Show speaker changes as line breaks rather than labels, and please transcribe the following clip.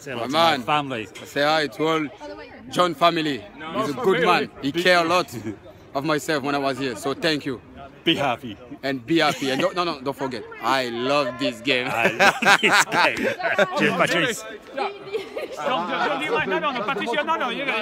Say hello
My
to
man.
my family.
Say hi to all John family. He's a good man. He care a lot of myself when I was here. So thank you.
Be happy.
And be happy. And don't, no, no, don't forget. I love this game.
I love this game. Cheers, Patrice.
No, no, no, Patricia, no, no, you're you're